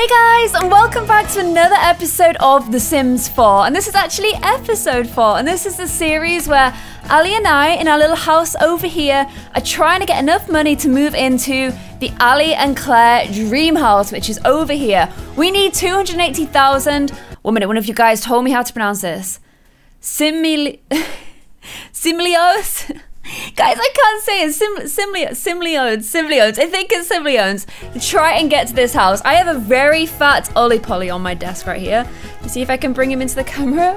Hey guys, and welcome back to another episode of The Sims 4. And this is actually episode 4, and this is the series where Ali and I, in our little house over here, are trying to get enough money to move into the Ali and Clare dream house, which is over here. We need 280,000. One minute, one of you guys told me how to pronounce this. Simili... Similios? Guys, I can't say it. Sim, simli, simliones, simliones. I think it's simliones. To try and get to this house. I have a very fat Ollie Polly on my desk right here. Let's see if I can bring him into the camera.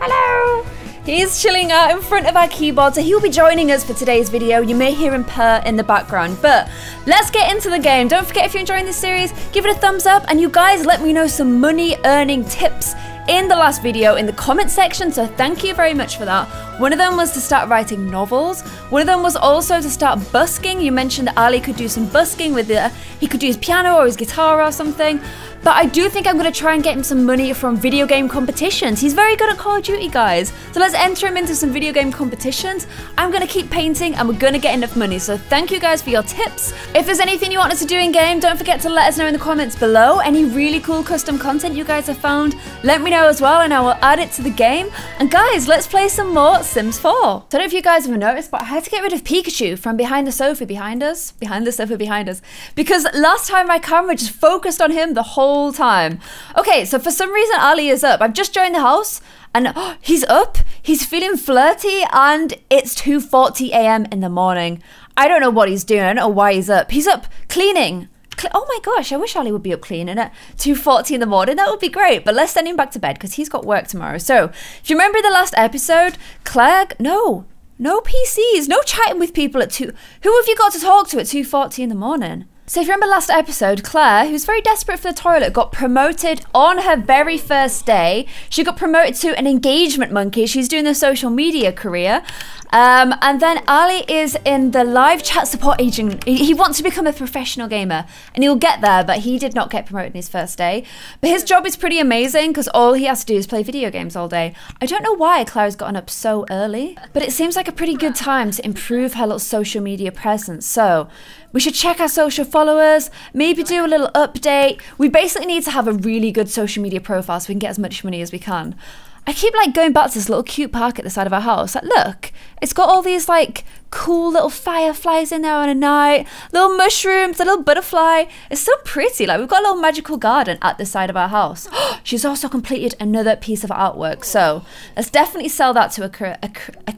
Hello. He's chilling out in front of our keyboard, so he'll be joining us for today's video. You may hear him purr in the background, but let's get into the game. Don't forget if you're enjoying this series, give it a thumbs up, and you guys let me know some money earning tips in the last video in the comment section, so thank you very much for that. One of them was to start writing novels. One of them was also to start busking. You mentioned that Ali could do some busking with the, he could use piano or his guitar or something. But I do think I'm going to try and get him some money from video game competitions. He's very good at Call of Duty, guys. So let's enter him into some video game competitions. I'm going to keep painting and we're going to get enough money. So thank you guys for your tips. If there's anything you want us to do in game, don't forget to let us know in the comments below. Any really cool custom content you guys have found, let me know as well and I will add it to the game. And guys, let's play some more Sims 4. I don't know if you guys have noticed, but I had to get rid of Pikachu from behind the sofa behind us. Behind the sofa behind us. Because last time my camera just focused on him the whole time. Okay, so for some reason Ali is up. I've just joined the house and oh, he's up. He's feeling flirty and it's 2:40 a.m. in the morning. I don't know what he's doing. Know why he's up. He's up cleaning. Oh my gosh, I wish Ali would be up cleaning at 2.40 in the morning. That would be great. But let's send him back to bed because he's got work tomorrow. So, if you remember the last episode, Clare, no, no PCs, no chatting with people at 2. Who have you got to talk to at 2.40 in the morning? So if you remember last episode, Clare, who's very desperate for the toilet, got promoted on her very first day. She got promoted to an engagement monkey. She's doing the social media career. Um, and then Ali is in the live chat support agent. He wants to become a professional gamer, and he'll get there, but he did not get promoted in his first day. But his job is pretty amazing because all he has to do is play video games all day. I don't know why Clare's gotten up so early, but it seems like a pretty good time to improve her little social media presence. So we should check our social followers, maybe do a little update. We basically need to have a really good social media profile so we can get as much money as we can. I keep like going back to this little cute park at the side of our house. Like, look, it's got all these like cool little fireflies in there on a night, little mushrooms, a little butterfly. It's so pretty. Like, we've got a little magical garden at the side of our house. She's also completed another piece of artwork. So let's definitely sell that to a, a, a,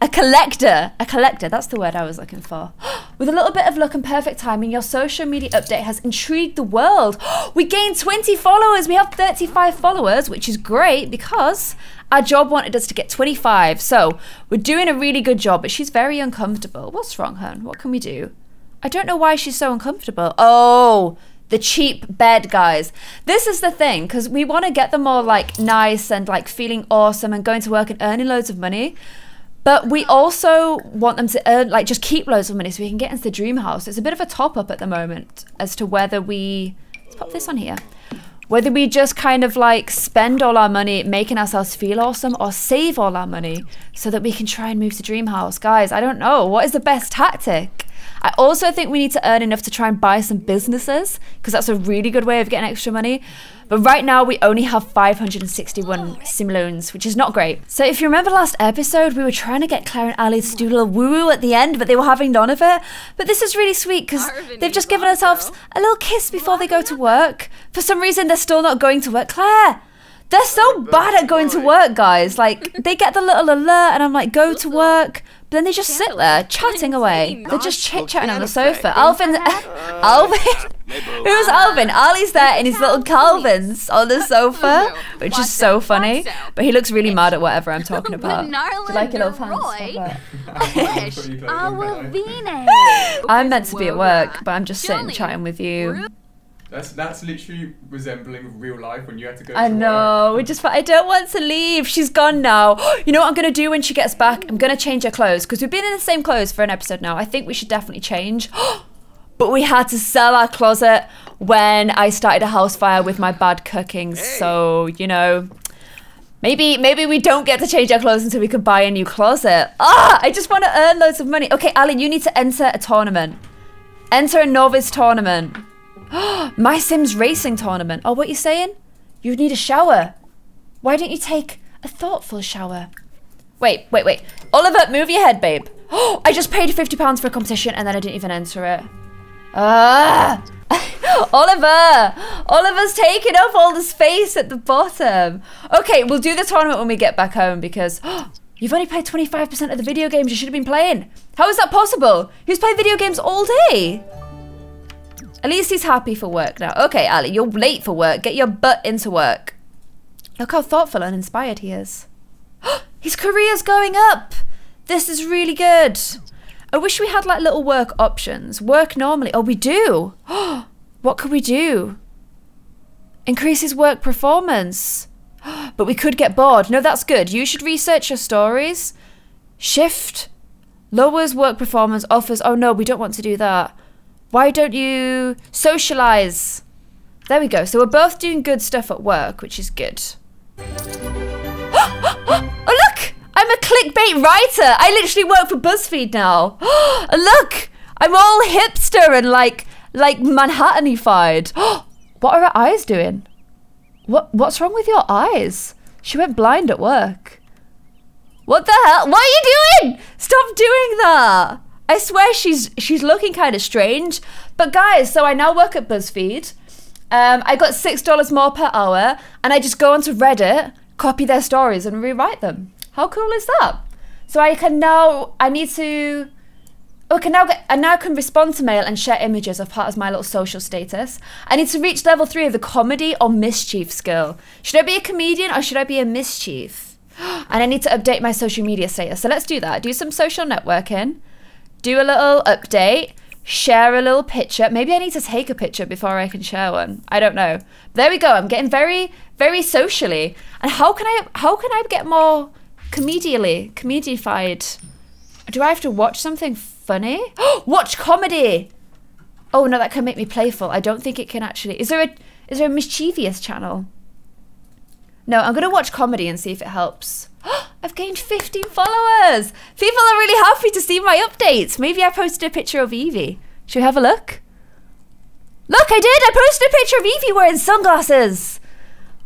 a collector, a collector, that's the word I was looking for. With a little bit of luck and perfect timing, your social media update has intrigued the world. We gained 20 followers. We have 35 followers, which is great because our job wanted us to get 25. So we're doing a really good job, but she's very uncomfortable. What's wrong, hun? What can we do? I don't know why she's so uncomfortable. Oh, the cheap bed guys this is the thing because we want to get them all like nice and like feeling awesome and going to work and earning loads of money but we also want them to earn, like, just keep loads of money so we can get into the dream house. It's a bit of a top up at the moment as to whether we. Let's pop this on here. Whether we just kind of like spend all our money making ourselves feel awesome or save all our money so that we can try and move to dream house. Guys, I don't know. What is the best tactic? I also think we need to earn enough to try and buy some businesses because that's a really good way of getting extra money. But right now we only have 561 sim loans, which is not great. So if you remember last episode, we were trying to get Clare and Ali to do a little woo-woo at the end, but they were having none of it. But this is really sweet because they've just given themselves a little kiss before they go to work. For some reason, they're still not going to work. Clare! They're so bad at going to work, guys. Like, they get the little alert, and I'm like, go to work. But then they just sit there chatting away. They're just chit chatting on the sofa. Alvin, Alvin, who's Alvin? Ali's there in his little Calvins on the sofa, which is so funny. But he looks really mad at whatever I'm talking about. like a little pants. I'm meant to be at work, but I'm just sitting chatting with you. That's that's literally resembling real life when you had to go. I to know. We just. I don't want to leave. She's gone now. You know what I'm gonna do when she gets back? I'm gonna change her clothes because we've been in the same clothes for an episode now. I think we should definitely change. but we had to sell our closet when I started a house fire with my bad cooking. Hey. So you know. Maybe maybe we don't get to change our clothes until we can buy a new closet. Ah, I just want to earn loads of money. Okay, Ali, you need to enter a tournament. Enter a novice tournament. My Sims Racing Tournament. Oh, what you saying? You need a shower. Why don't you take a thoughtful shower? Wait, wait, wait. Oliver, move your head, babe. Oh, I just paid £50 for a competition and then I didn't even enter it. Ah! Oliver! Oliver's taking up all the space at the bottom. Okay, we'll do the tournament when we get back home because you've only played 25% of the video games you should have been playing. How is that possible? Who's played video games all day. At least he's happy for work now. Okay, Ali, you're late for work. Get your butt into work. Look how thoughtful and inspired he is. His career's going up. This is really good. I wish we had like little work options. Work normally. Oh, we do. what could we do? Increase his work performance. but we could get bored. No, that's good. You should research your stories. Shift. Lowers work performance. Offers. Oh no, we don't want to do that. Why don't you socialize? There we go. So we're both doing good stuff at work, which is good. oh, look! I'm a clickbait writer. I literally work for BuzzFeed now. Oh, look! I'm all hipster and like like Manhattanified. Oh, what are her eyes doing? What what's wrong with your eyes? She went blind at work. What the hell? What are you doing? Stop doing that. I swear she's she's looking kind of strange. But guys, so I now work at BuzzFeed. Um, I got six dollars more per hour, and I just go onto Reddit, copy their stories, and rewrite them. How cool is that? So I can now I need to. Oh, I can now get, I now can respond to mail and share images of part of my little social status. I need to reach level three of the comedy or mischief skill. Should I be a comedian or should I be a mischief? And I need to update my social media status. So let's do that. Do some social networking do a little update, share a little picture. Maybe I need to take a picture before I can share one. I don't know. There we go. I'm getting very, very socially. And how can I how can I get more comedially, comedified? Do I have to watch something funny? watch comedy. Oh no, that can make me playful. I don't think it can actually. Is there a is there a mischievous channel? No, I'm gonna watch comedy and see if it helps. I've gained 15 followers. People are really happy to see my updates. Maybe I posted a picture of Evie. Should we have a look? Look, I did. I posted a picture of Evie wearing sunglasses.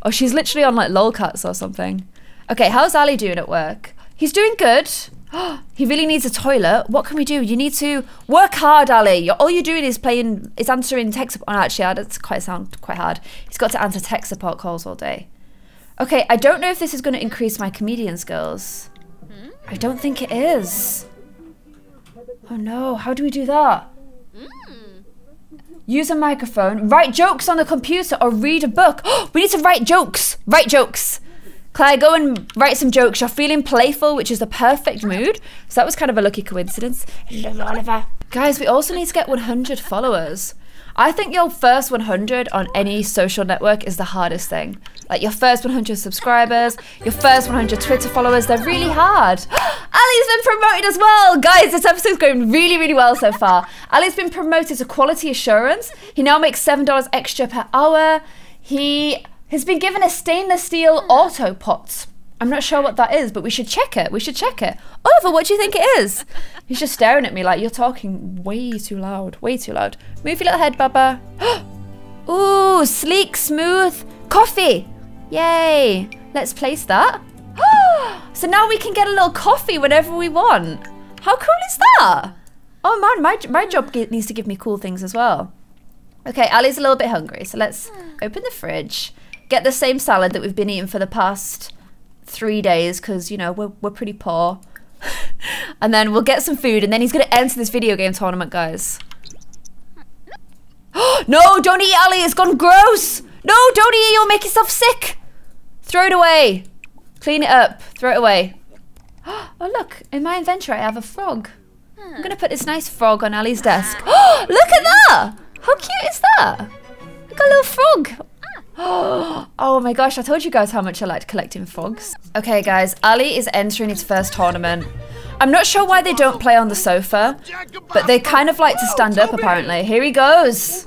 Oh, she's literally on like lolcats or something. Okay, how's Ali doing at work? He's doing good. he really needs a toilet. What can we do? You need to work hard, Ali. All you're doing is playing, is answering tech support. Oh, actually, that's quite sound quite hard. He's got to answer tech support calls all day. Okay, I don't know if this is going to increase my comedian skills. I don't think it is. Oh no, how do we do that? Use a microphone, write jokes on the computer, or read a book. we need to write jokes. Write jokes. Clare, go and write some jokes. You're feeling playful, which is the perfect mood. So that was kind of a lucky coincidence. Guys, we also need to get 100 followers. I think your first 100 on any social network is the hardest thing. Like your first 100 subscribers, your first 100 Twitter followers, they're really hard. Ali's been promoted as well. Guys, this episode's going really, really well so far. Ali's been promoted to quality assurance. He now makes $7 extra per hour. He has been given a stainless steel auto pot. I'm not sure what that is, but we should check it. We should check it. Oliver, what do you think it is? He's just staring at me like you're talking way too loud. Way too loud. Move your little head, Baba. Ooh, sleek, smooth coffee. Yay. Let's place that. so now we can get a little coffee whenever we want. How cool is that? Oh man, my, my job needs to give me cool things as well. Okay, Ali's a little bit hungry, so let's open the fridge. Get the same salad that we've been eating for the past three days because, you know, we're, we're pretty poor. and then we'll get some food and then he's going to enter this video game tournament, guys. no, don't eat Ali. It's gone gross. No, don't eat. You'll make yourself sick. Throw it away. Clean it up. Throw it away. Oh, look. In my inventory, I have a frog. I'm going to put this nice frog on Ali's desk. look at that. How cute is that? Look, a little frog. oh my gosh, I told you guys how much I liked collecting frogs. Okay guys, Ali is entering his first tournament. I'm not sure why they don't play on the sofa, but they kind of like to stand up apparently. Here he goes.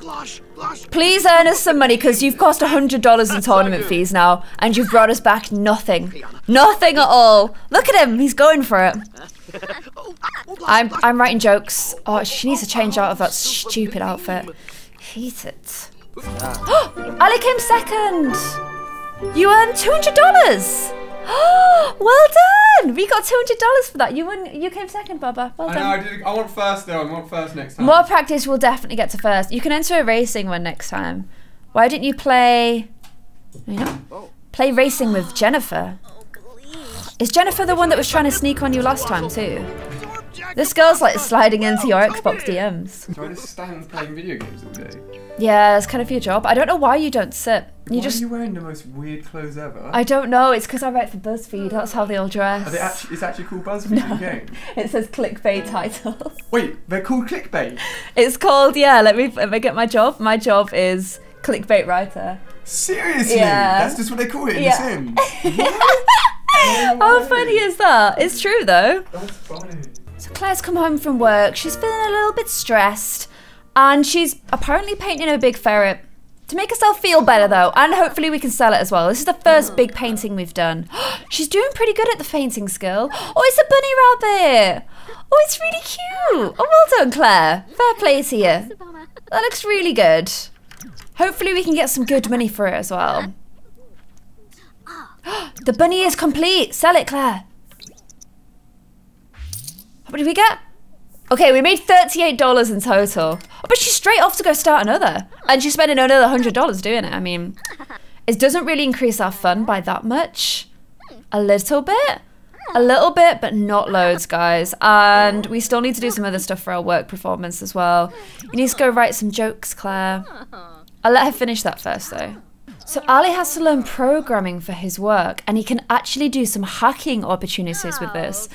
Please earn us some money because you've cost $100 in tournament fees now and you've brought us back nothing. Nothing at all. Look at him, he's going for it. I'm, I'm writing jokes. Oh, she needs to change out of that stupid outfit. hate it. Ah, Ali came second. You earned two hundred dollars. Ah, well done. We got two hundred dollars for that. You won. You came second, Baba. Well I done. know, I, did, I want first though. I want first next time. More practice will definitely get to first. You can enter a racing one next time. Why didn't you play? You know, play racing with Jennifer. Is Jennifer the one that was trying to sneak on you last time too? This girl's like sliding into your Xbox DMs. Do I just stand playing video games all day? Yeah, it's kind of your job. I don't know why you don't sit. You Why just. are you wearing the most weird clothes ever? I don't know. It's because I write for BuzzFeed. That's how they all dress. Are they actually, it's actually called BuzzFeed in game. It says clickbait title. Wait, they're called clickbait. it's called yeah. Let me let me get my job. My job is clickbait writer. Seriously? Yeah. That's just what they call it in Yeah. The Sims. No How funny is that? It's true though. That's funny. So Clare's come home from work. She's feeling a little bit stressed, and she's apparently painting a big ferret to make herself feel better though, and hopefully we can sell it as well. This is the first big painting we've done. she's doing pretty good at the painting skill. Oh, it's a bunny rabbit. Oh, it's really cute. Oh, well done, Clare. Fair play to you. That looks really good. Hopefully we can get some good money for it as well. the bunny is complete. Sell it, Clare. What did we get? Okay, we made $38 in total. But she's straight off to go start another. And she's spending another $100 doing it. I mean, it doesn't really increase our fun by that much. A little bit. A little bit, but not loads, guys. And we still need to do some other stuff for our work performance as well. You need to go write some jokes, Clare. I'll let her finish that first, though. So Ali has to learn programming for his work, and he can actually do some hacking opportunities with this,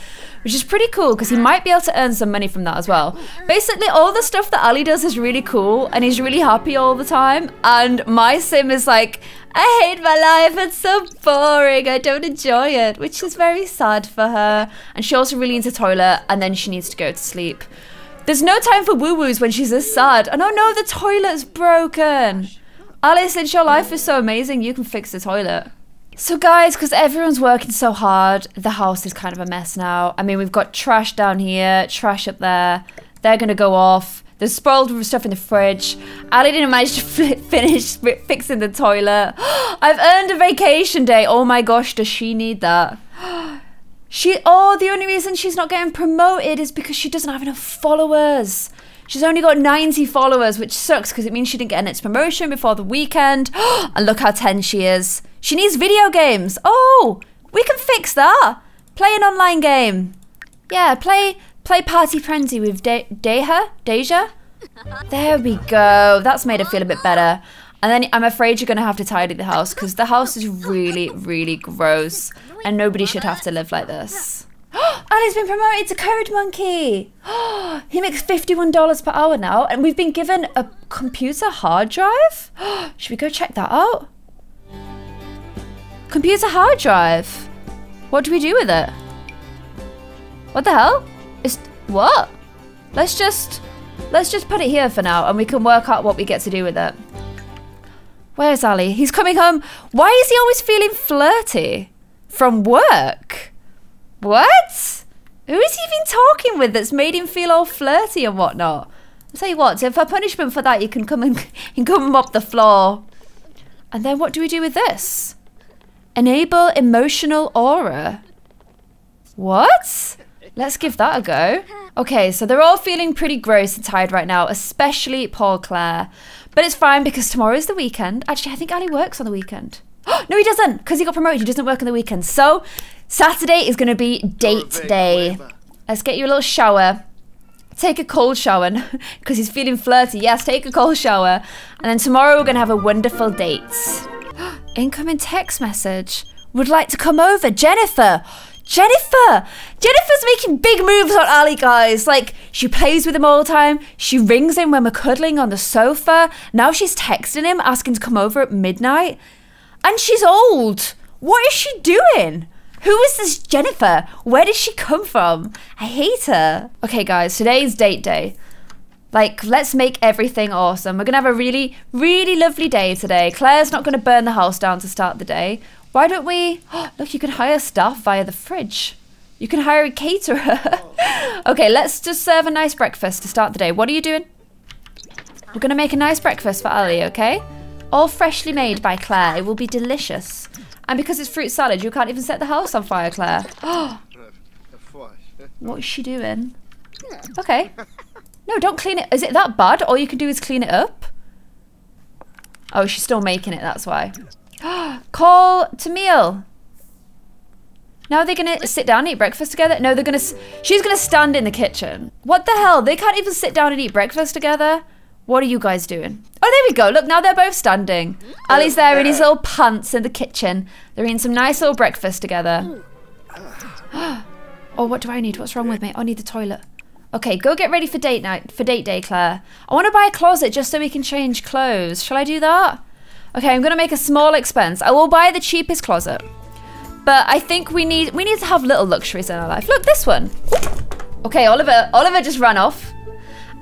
which is pretty cool because he might be able to earn some money from that as well. Basically, all the stuff that Ali does is really cool, and he's really happy all the time. And my sim is like, I hate my life. It's so boring. I don't enjoy it, which is very sad for her. And she also really needs a toilet, and then she needs to go to sleep. There's no time for woo woos when she's this sad. And oh no, the toilet's broken. Alice, since your life is so amazing, you can fix the toilet. So, guys, because everyone's working so hard, the house is kind of a mess now. I mean, we've got trash down here, trash up there. They're going to go off. There's spoiled stuff in the fridge. Ali didn't manage to fi- finish fi- fixing the toilet. I've earned a vacation day. Oh my gosh, does she need that? She oh, the only reason she's not getting promoted is because she doesn't have enough followers. She's only got 90 followers, which sucks because it means she didn't get its promotion before the weekend. and look how tense she is. She needs video games. Oh, we can fix that. Play an online game. Yeah, play play Party Frenzy with De-. Deja. There we go. That's made her feel a bit better. And then I'm afraid you're going to have to tidy the house because the house is really, really gross. And nobody should have to live like this. Ali's been promoted to Code Monkey. he makes $51 per hour now. And we've been given a computer hard drive. Should we go check that out? Computer hard drive. What do we do with it? What the hell? It's what? Let's just let's just put it here for now and we can work out what we get to do with it. Where's Ali? He's coming home. Why is he always feeling flirty? From work? What? Who is he been talking with that's made him feel all flirty and whatnot? I'll tell you what, so for punishment for that, you can come and you can come mop the floor. And then what do we do with this? Enable emotional aura. What? Let's give that a go. Okay, so they're all feeling pretty gross and tired right now, especially Paul Clare. But it's fine because tomorrow is the weekend. Actually, I think Ali works on the weekend. no, he doesn't, because he got promoted. He doesn't work on the weekend. So Saturday is going to be date day. Let's get you a little shower. Take a cold shower because he's feeling flirty. Yes, take a cold shower. And then tomorrow we're going to have a wonderful date. Incoming text message. Would like to come over. Jennifer. Jennifer! Jennifer's making big moves on Ali, guys. Like, she plays with him all the time. She rings him when we're cuddling on the sofa. Now she's texting him, asking to come over at midnight. And she's old. What is she doing? Who is this Jennifer? Where did she come from? I hate her. Okay, guys, today's date day. Like, let's make everything awesome. We're gonna have a really, really lovely day today. Clare's not gonna burn the house down to start the day. Why don't we? look, you can hire staff via the fridge. You can hire a caterer. okay, let's just serve a nice breakfast to start the day. What are you doing? We're gonna make a nice breakfast for Ali, okay? All freshly made by Clare. It will be delicious. And because it's fruit salad, you can't even set the house on fire, Clare. what is she doing? Okay. No, don't clean it. Is it that bad? All you can do is clean it up? Oh, she's still making it, that's why. Call to meal. Now they're gonna sit down and eat breakfast together? No, they're gonna. She's gonna stand in the kitchen. What the hell? They can't even sit down and eat breakfast together? What are you guys doing? Oh, there we go. Look, now they're both standing. Mm. Ali's there in his little pants in the kitchen. They're eating some nice little breakfast together. Mm. oh, what do I need? What's wrong with me? I need the toilet. Okay, go get ready for date night, for date day, Clare. I want to buy a closet just so we can change clothes. Shall I do that? Okay, I'm going to make a small expense. I will buy the cheapest closet. But I think we need we need to have little luxuries in our life. Look, this one. Okay, Oliver Oliver just ran off.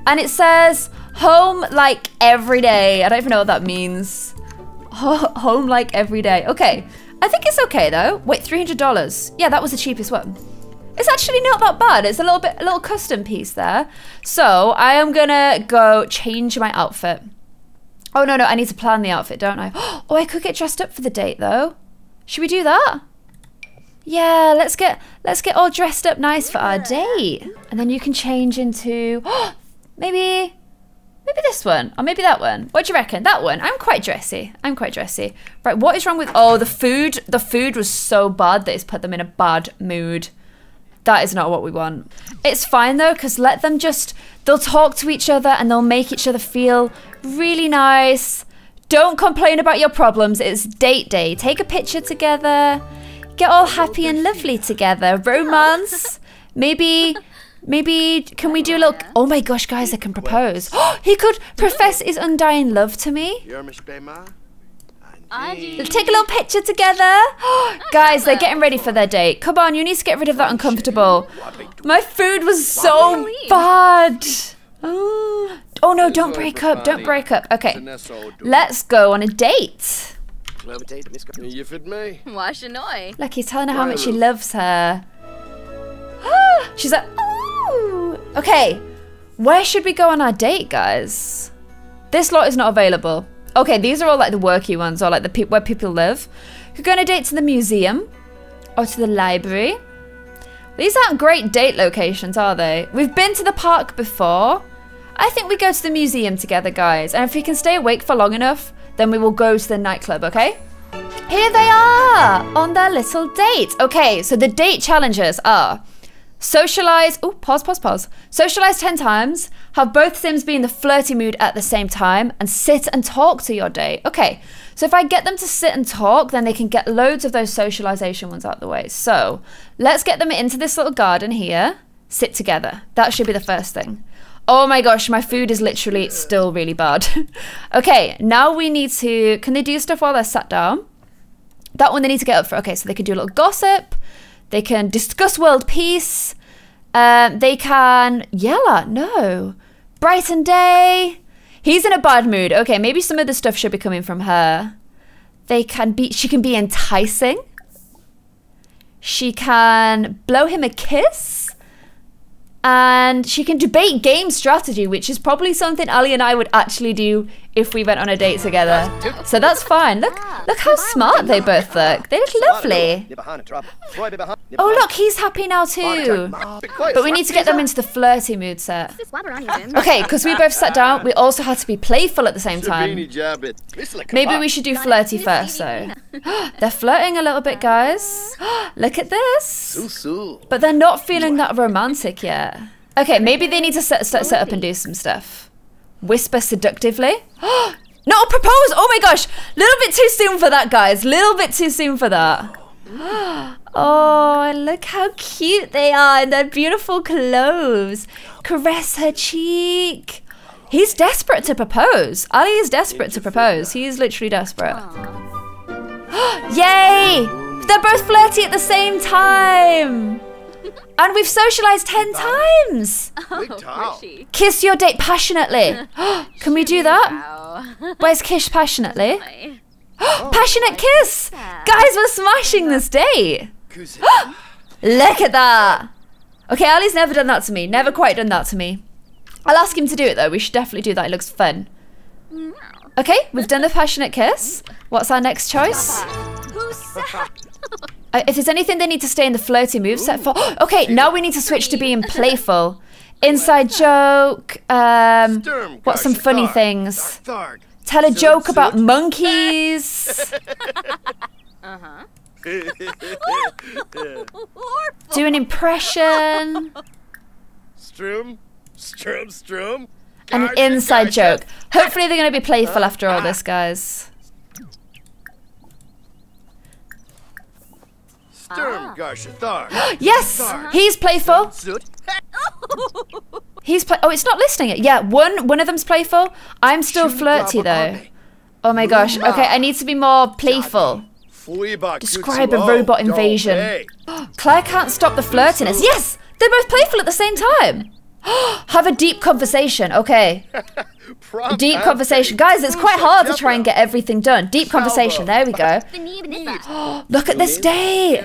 And it says home like every day. I don't even know what that means. Home like every day. Okay. I think it's okay though. Wait, $300. Yeah, that was the cheapest one. It's actually not that bad. It's a little bit, a little custom piece there. So I am gonna go change my outfit. Oh no, no, I need to plan the outfit, don't I? Oh, I could get dressed up for the date though. Should we do that? Yeah, let's get let's get all dressed up nice for our date. And then you can change into maybe maybe this one or maybe that one. What do you reckon? That one. I'm quite dressy. I'm quite dressy. Right, what is wrong with Oh, the food. The food was so bad that it's put them in a bad mood. That is not what we want. It's fine though, because let them just, they'll talk to each other and they'll make each other feel really nice. Don't complain about your problems. It's date day. Take a picture together. Get all happy and lovely together. Romance. Maybe, maybe, can we do a little, oh my gosh, guys, I can propose. he could profess his undying love to me. Take a little picture together. Guys, they're getting ready for their date. Come on, you need to get rid of that uncomfortable. My food was so bad. Oh, oh no, don't break up. Don't break up. Okay, let's go on a date. Look, he's telling her how much he loves her. She's like, Okay, where should we go on our date, guys? This lot is not available. Okay, these are all like the worky ones, or like the pe where people live. Could go on a date to the museum, or to the library. These aren't great date locations, are they? We've been to the park before. I think we go to the museum together, guys. And if we can stay awake for long enough, then we will go to the nightclub, okay? Here they are on their little date. Okay, so the date challenges are Socialize, oh, pause, pause, pause. Socialize 10 times, have both Sims be in the flirty mood at the same time, and sit and talk to your date. Okay, so if I get them to sit and talk, then they can get loads of those socialization ones out the way. So let's get them into this little garden here, sit together. That should be the first thing. Oh my gosh, my food is literally still really bad. okay, now we need to, can they do stuff while they're sat down? That one they need to get up for. Okay, so they can do a little gossip. They can discuss world peace. Um, they can yell at, no. Brighten day. He's in a bad mood. Okay, maybe some of the stuff should be coming from her. They can be, she can be enticing. She can blow him a kiss and she can debate game strategy, which is probably something Ali and I would actually do if we went on a date together. So that's fine. Look, look how smart they both look. They look lovely. Oh look, he's happy now too. But we need to get them into the flirty mood set. Okay, because we both sat down, we also had to be playful at the same time. Maybe we should do flirty first though. they're flirting a little bit, guys. look at this. But they're not feeling that romantic yet. Okay, maybe they need to set, set, set up and do some stuff. Whisper seductively. no, propose! Oh my gosh! Little bit too soon for that, guys. Little bit too soon for that. Oh, look how cute they are in their beautiful clothes. Caress her cheek. He's desperate to propose. Ali is desperate to propose. He is literally desperate. Yay! They're both flirty at the same time. And we've socialized 10 times. Oh, kiss your date passionately. Can we do that? Where's kiss passionately? Passionate kiss! Guys, we're smashing this date. Look at that. Okay, Ali's never done that to me. Never quite done that to me. I'll ask him to do it though. We should definitely do that. It looks fun. Okay, we've done the passionate kiss. What's our next choice? Uh, if there's anything they need to stay in the flirty moveset for. Okay, now we need to switch to being playful. Inside joke. Um, what's some funny things? Tell a joke about monkeys. Do an impression. Strum, strum, strum. And an inside joke. Hopefully they're going to be playful after all this, guys. Ah. Sturm, Garsha, Yes! He's playful. He's play. Oh, it's not listing it. Yeah, one one of them's playful. I'm still flirty though. Oh my gosh. Okay, I need to be more playful. Describe a robot invasion. Clare can't stop the flirtiness. Yes! They're both playful at the same time. Have a deep conversation. Okay. Deep conversation. Guys, it's quite hard to try and get everything done. Deep conversation. There we go. Look at this date.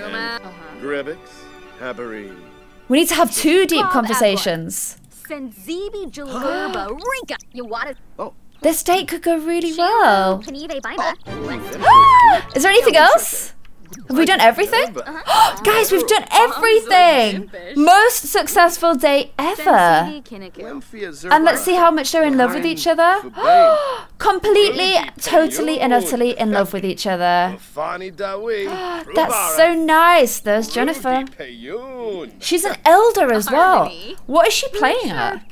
We need to have two deep conversations. Senzibi Jalurba Rinka Yawada This date could go really well. Is there anything else? Have we done everything? Guys, we've done everything! Most successful day ever. And let's see how much they're in love with each other. Completely, totally, and utterly in love with each other. That's so nice. There's Jennifer. She's an elder as well. What is she playing at?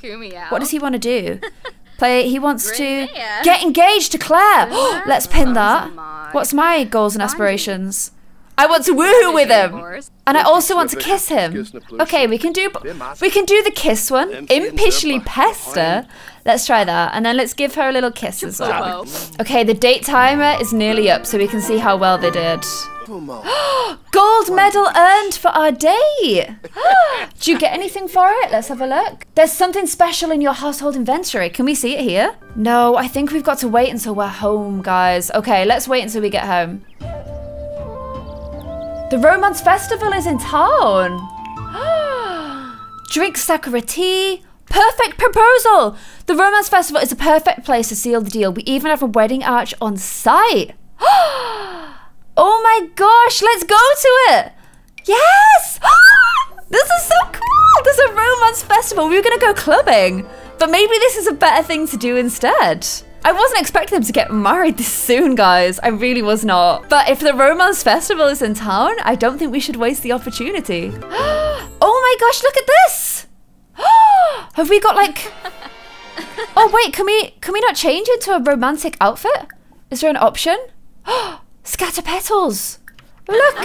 What does he want to do? Play. He wants to get engaged to Clare. Let's pin that. What's my goals and aspirations? I want to woohoo with him, and I also want to kiss him. Okay, we can do we can do the kiss one. Impishly pester. Let's try that, and then let's give her a little kiss as well. Okay, the date timer is nearly up, so we can see how well they did. Gold medal earned for our date. Do you get anything for it? Let's have a look. There's something special in your household inventory. Can we see it here? No, I think we've got to wait until we're home, guys. Okay, let's wait until we get home. The Romance Festival is in town. Drink Sakura tea. Perfect proposal. The Romance Festival is a perfect place to seal the deal. We even have a wedding arch on site. Oh my gosh, let's go to it. Yes! this is so cool. There's a romance festival. We were going to go clubbing, but maybe this is a better thing to do instead. I wasn't expecting them to get married this soon, guys. I really was not. But if the romance festival is in town, I don't think we should waste the opportunity. oh my gosh, look at this. Have we got like... Oh wait, can we can we not change it to a romantic outfit? Is there an option? Scatter petals. Look.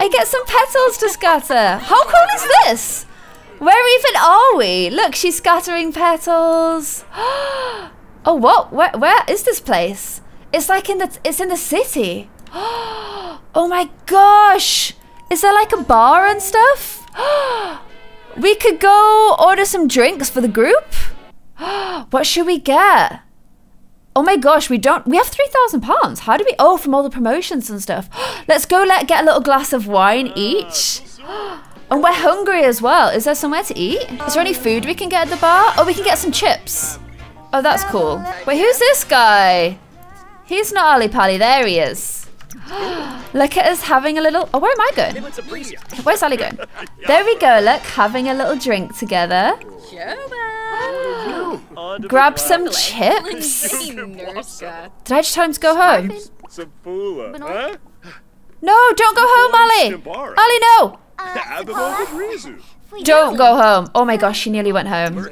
I get some petals to scatter. How cool is this? Where even are we? Look, she's scattering petals. Oh, what? Where, where is this place? It's like in the it's in the city. Oh my gosh. Is there like a bar and stuff? We could go order some drinks for the group. What should we get? Oh my gosh, we don't. We have three thousand pounds. How do we? Oh, from all the promotions and stuff. Let's go. Let get a little glass of wine each. And we're hungry as well. Is there somewhere to eat? Is there any food we can get at the bar? Oh, we can get some chips. Oh, that's cool. Wait, who's this guy? He's not Ali Pali. There he is. Look at us having a little. Oh, where am I going? Where's Ali going? There we go. Look, having a little drink together. Grab some chips. Did I just tell him to go home? No, don't go home, Ali. Ali, no. Don't go home. Oh my gosh, she nearly went home.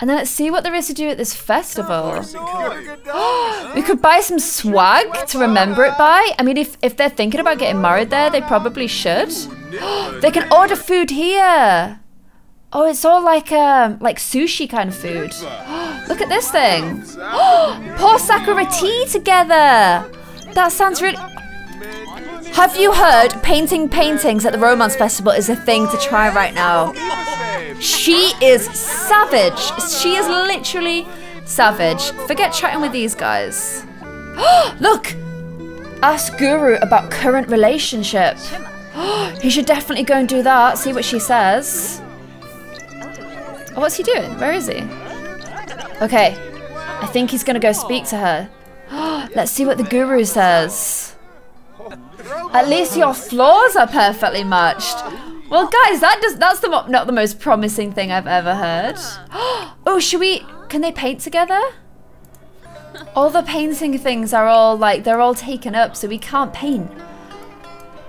And then let's see what there is to do at this festival. we could buy some swag to remember it by. I mean, if, if they're thinking about getting married there, they probably should. they can order food here. Oh, it's all like um like sushi kind of food. Look at this thing. Pour Sakura tea together. That sounds really. Have you heard painting paintings at the Romance Festival is a thing to try right now? She is savage. She is literally savage. Forget chatting with these guys. Look! Ask Guru about current relationship. he should definitely go and do that, see what she says. Oh, what's he doing? Where is he? Okay. I think he's gonna go speak to her. Let's see what the guru says. At least your floors are perfectly matched. Well, guys, that does that's the not the most promising thing I've ever heard. oh, should we? Can they paint together? All the painting things are all like they're all taken up, so we can't paint.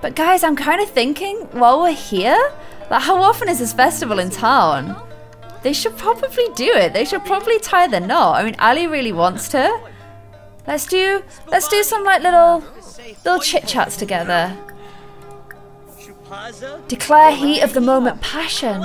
But guys, I'm kind of thinking while we're here, like how often is this festival in town? They should probably do it. They should probably tie the knot. I mean, Ali really wants to. Let's do let's do some like little little chit chats together. Declare heat of the moment passion.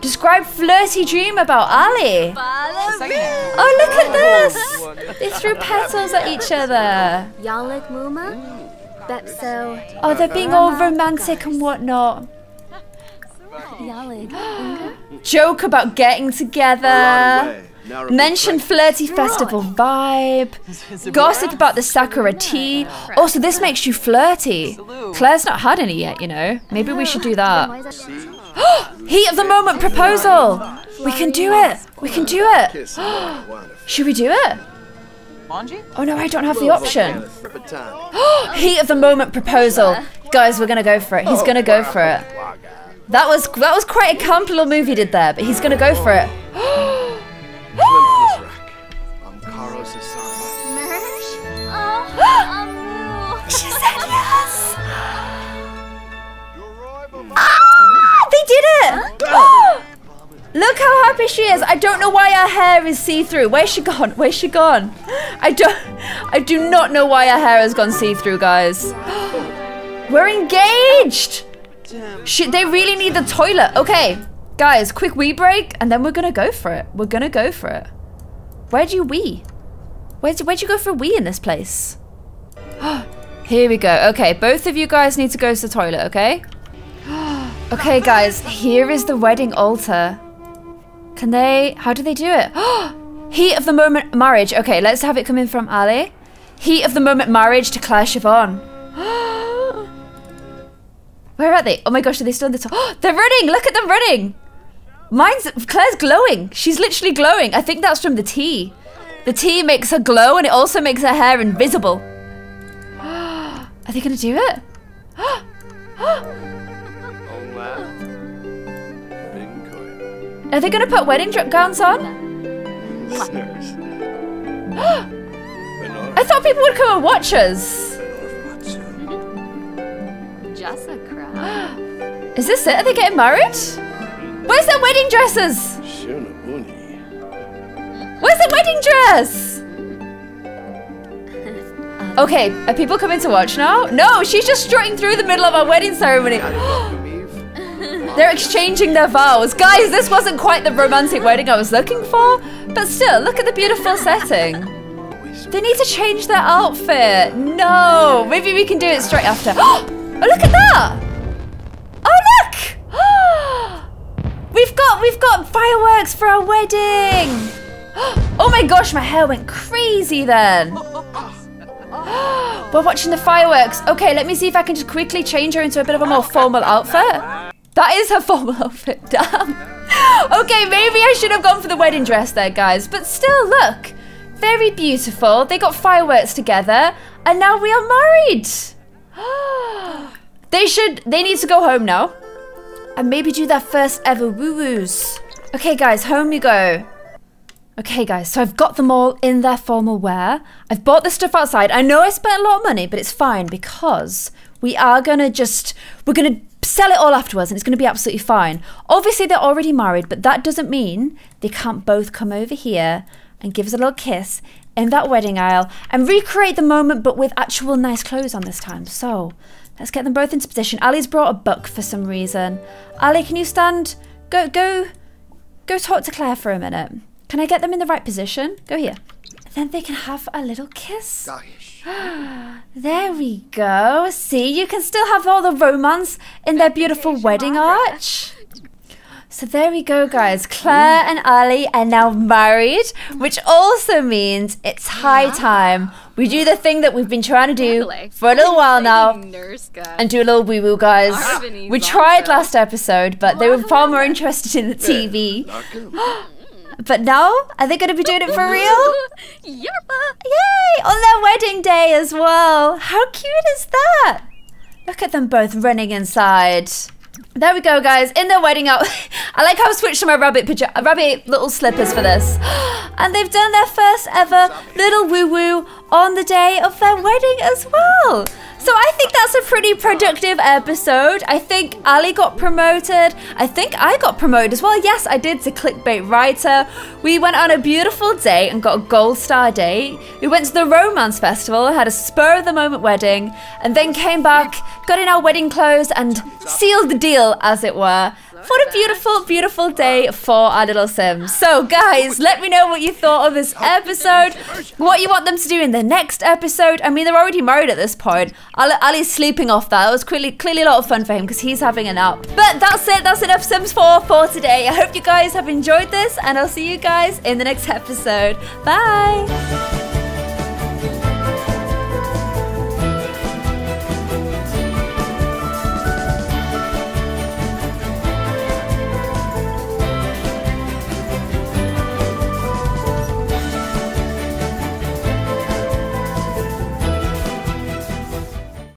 Describe flirty dream about Ali. Oh, look at this! They threw petals at each other. Yalik Muma? Bepso. Oh, they're being all romantic and whatnot. Yalik. Joke about getting together. Mention flirty festival vibe. Gossip about the Sakura tea. Also, this makes you flirty. Clare's not had any yet, you know. Maybe we should do that. Heat of the moment proposal. We can do it. We can do it. Should we do it? Oh no, I don't have the option. Heat of the moment proposal. Guys, we're gonna go for it. He's gonna go for it. That was that was quite a camp little move he did there, but he's gonna go for it. Look how happy she is. I don't know why her hair is see-through. Where's she gone? Where's she gone? I don't I do not know why her hair has gone see-through, guys. We're engaged. She, they really need the toilet. Okay, guys, quick wee break, and then we're gonna go for it. We're gonna go for it. Where do you wee? Where'd you, where'd you go for a wee in this place? Here we go. Okay, both of you guys need to go to the toilet, okay? okay, guys, here is the wedding altar. Can they... How do they do it? Heat of the moment marriage. Okay, let's have it come in from Ali. Heat of the moment marriage to Clare Siobhan. Where are they? Oh my gosh, are they still on the top? They're running! Look at them running! Mine's... Clare's glowing. She's literally glowing. I think that's from the tea. The tea makes her glow and it also makes her hair invisible. Are they gonna do it? Are they gonna put wedding dr- gowns on? I thought people would come and watch us. Jessica. Is this it? Are they getting married? Where's their wedding dresses? Where's the wedding dress? Okay, are people coming to watch now? No, she's just strutting through the middle of our wedding ceremony. They're exchanging their vows. Guys, this wasn't quite the romantic wedding I was looking for, but still, look at the beautiful setting. They need to change their outfit. No, maybe we can do it straight after. Oh, look at that. Oh, look. We've got, we've got fireworks for our wedding. Oh my gosh, my hair went crazy then. We're watching the fireworks. Okay, let me see if I can just quickly change her into a bit of a more formal outfit. That is her formal outfit, damn. Okay, maybe I should have gone for the wedding dress there, guys. But still, look. Very beautiful. They got fireworks together. And now we are married. they should, they need to go home now. And maybe do their first ever woo-woos. Okay, guys, home you go. Okay, guys, so I've got them all in their formal wear. I've bought the stuff outside. I know I spent a lot of money, but it's fine because we are gonna just, we're gonna sell it all afterwards and it's gonna be absolutely fine. Obviously, they're already married, but that doesn't mean they can't both come over here and give us a little kiss in that wedding aisle and recreate the moment, but with actual nice clothes on this time. So let's get them both into position. Ali's brought a book for some reason. Ali, can you stand? Go, go, go talk to Clare for a minute. Can I get them in the right position? Go here. Then they can have a little kiss. There we go. See, you can still have all the romance in their beautiful wedding arch. So there we go, guys. Clare and Ali are now married, which also means it's high time we do the thing that we've been trying to do for a little while now and do a little woo woo, guys. We tried last episode, but they were far more interested in the TV. But now, are they going to be doing it for real? Yerpa. Yay! On their wedding day as well. How cute is that? Look at them both running inside. There we go, guys. In their wedding out. I like how I switched to my rabbit rabbit little slippers for this. And they've done their first ever little woo woo on the day of their wedding as well. So I think that's a pretty productive episode. I think Ali got promoted. I think I got promoted as well. Yes, I did to clickbait writer. We went on a beautiful date and got a gold star date. We went to the romance festival, had a spur of the moment wedding, and then came back, got in our wedding clothes, and sealed the deal, as it were. What a beautiful, beautiful day for our little Sims. So, guys, let me know what you thought of this episode, what you want them to do in the next episode. I mean, they're already married at this point. Ali- Ali's sleeping off that. It was clearly, clearly a lot of fun for him because he's having a nap. But that's it. That's enough Sims 4 for today. I hope you guys have enjoyed this, and I'll see you guys in the next episode. Bye.